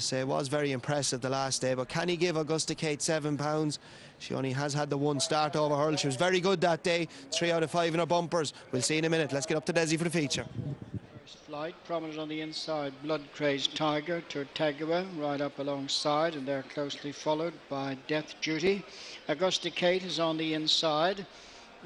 Say was very impressive the last day, but can he give Augusta Kate seven pounds? She only has had the one start over hurl. She was very good that day. Three out of five in her bumpers. We'll see in a minute. Let's get up to Desi for the feature. First flight, prominent on the inside, Blood Crazed Tiger, Turcagua, right up alongside, and they're closely followed by Death Duty. Augusta Kate is on the inside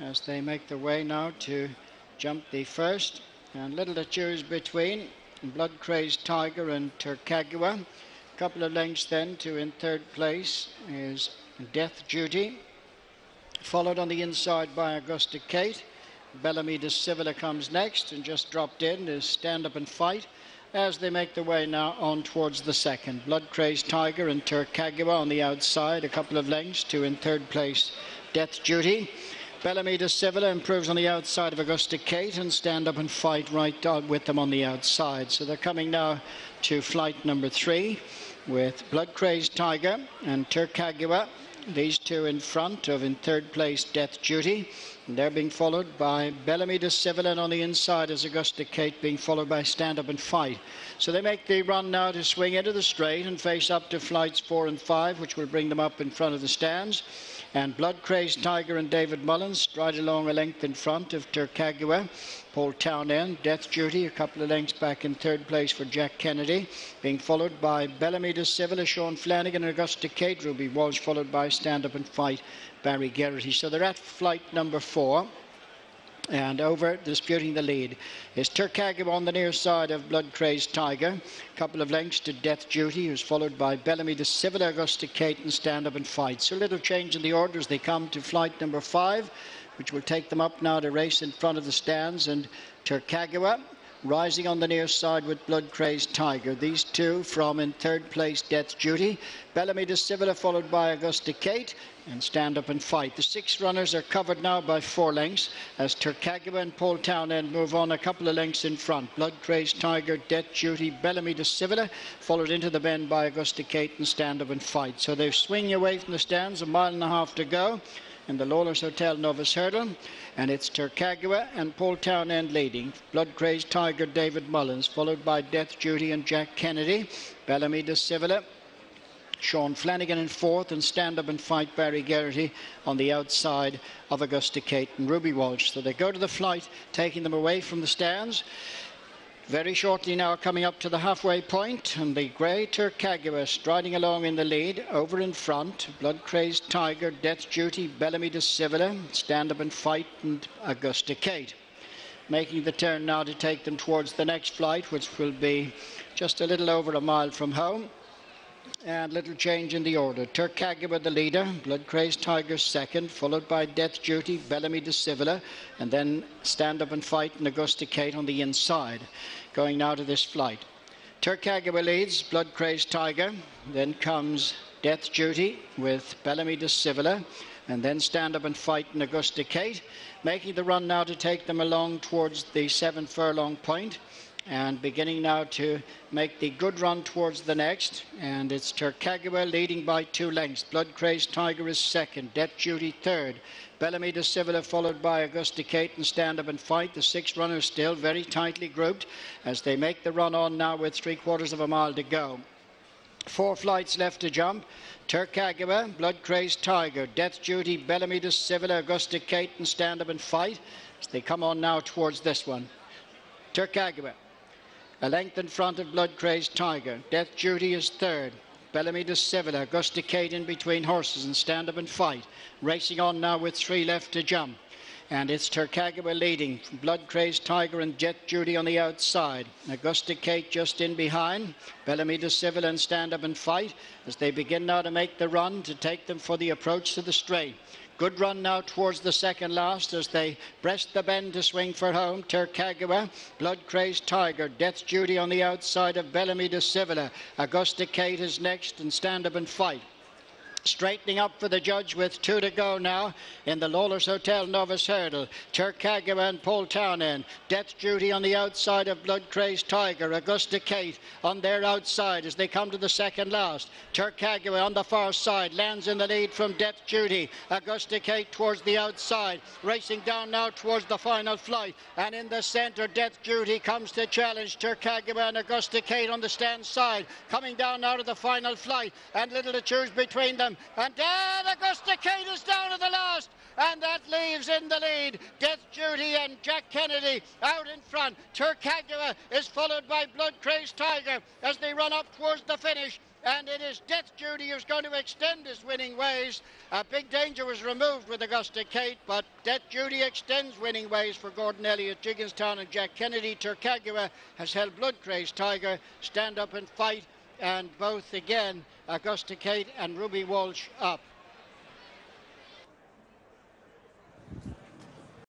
as they make their way now to jump the first, and little to choose between. Blood Crazed Tiger and Turcagua. A couple of lengths then to in third place is Death Duty. Followed on the inside by Augusta Kate. Bellamy de Civila comes next and just dropped in to stand up and fight as they make their way now on towards the second. Blood Crazed Tiger and Turcagua on the outside, a couple of lengths two in third place Death Duty. Bellamy de Civila improves on the outside of Augusta Kate and stand up and fight right uh, with them on the outside. So they're coming now to flight number three with Blood Crazed Tiger and Turcagua. These two in front of in third place Death Duty. And they're being followed by Bellamy de Civila on the inside is Augusta Kate being followed by Stand Up and Fight. So they make the run now to swing into the straight and face up to flights four and five, which will bring them up in front of the stands and Blood Crazed Tiger and David Mullins stride along a length in front of Turcagua. Townend, Death Duty, a couple of lengths back in third place for Jack Kennedy, being followed by Bellamy de Civila, Sean Flanagan, and Augusta Kate. Ruby Walsh, followed by Stand Up and Fight, Barry Geraghty. So they're at flight number four and over disputing the lead is Turcagua on the near side of Blood Crazed Tiger. A couple of lengths to Death Duty, who's followed by Bellamy de Civila, Augusta Kate, and Stand Up and Fight. So a little change in the order as they come to flight number five, which will take them up now to race in front of the stands. And Turcagua rising on the near side with Blood Crazed Tiger. These two from in third place Death Duty. Bellamy de Civila followed by Augusta Kate and stand up and fight. The six runners are covered now by four lengths as Turcagua and Paul Townend move on a couple of lengths in front. Blood Crazed Tiger, Death Duty, Bellamy de Civila followed into the bend by Augusta Kate and stand up and fight. So they're swinging away from the stands, a mile and a half to go in the Lawlor's Hotel Novice Hurdle. And it's Turcagua and Paul Townend leading. Blood Crazed Tiger David Mullins, followed by Death Duty and Jack Kennedy. Bellamy de Civila. Sean Flanagan in fourth and stand up and fight Barry Geraghty on the outside of Augusta Kate and Ruby Walsh. So they go to the flight, taking them away from the stands. Very shortly now coming up to the halfway point and the grey Turcagua striding along in the lead, over in front, Blood Crazed Tiger, Death Duty, Bellamy de Civila, Stand Up and Fight and Augusta Kate. Making the turn now to take them towards the next flight, which will be just a little over a mile from home. And little change in the order. Turcagua the leader, Blood Crazed Tiger second, followed by Death Duty, Bellamy de Civila, and then Stand Up and Fight and Augusta Kate on the inside. Going now to this flight. Turcagua leads, Blood Crazed Tiger, then comes Death Duty with Bellamy de Civila, and then Stand Up and Fight and Augusta Kate, making the run now to take them along towards the seven furlong point and beginning now to make the good run towards the next. And it's Turcagua leading by two lengths. Blood Crazed Tiger is second. Death Duty third. Bellamy de Civila followed by Augusta Kate and Stand Up and Fight. The six runners still very tightly grouped as they make the run on now with three quarters of a mile to go. Four flights left to jump. Turcagua, Blood Crazed Tiger, Death Duty, Bellamy de Civila, Augusta Kate and Stand Up and Fight as they come on now towards this one. Turcagua. A length in front of Blood Crazed Tiger. Death Duty is third. Bellamy de Civila, Augusta Kate in between horses and stand up and fight. Racing on now with three left to jump. And it's Turcagua leading. Blood Crazed Tiger and Death Duty on the outside. Augusta Kate just in behind. Bellamy de Civila and stand up and fight as they begin now to make the run to take them for the approach to the straight. Good run now towards the second last as they breast the bend to swing for home. Turcagua, Blood Crazed Tiger, Death Duty on the outside of Bellamy de Civila. Augusta Kate is next and stand up and fight. Straightening up for the judge with two to go now in the Lawlor's Hotel Novice Hurdle. Turcagua and Paul Townend. Death Duty on the outside of Blood Crazed Tiger. Augusta Kate on their outside as they come to the second last. Turcagua on the far side lands in the lead from Death Duty. Augusta Kate towards the outside. Racing down now towards the final flight. And in the centre, Death Duty comes to challenge Turcagua and Augusta Kate on the stand side. Coming down now to the final flight. And little to choose between them. And Dan Augusta Kate is down to the last. And that leaves in the lead Death Duty and Jack Kennedy out in front. Turcagua is followed by Blood Crazed Tiger as they run up towards the finish. And it is Death Duty who's going to extend his winning ways. A big danger was removed with Augusta Kate, but Death Duty extends winning ways for Gordon Elliott, Gigginstown, and Jack Kennedy. Turcagua has held Blood Crazed Tiger stand up and fight and both again Augusta Kate and Ruby Walsh up.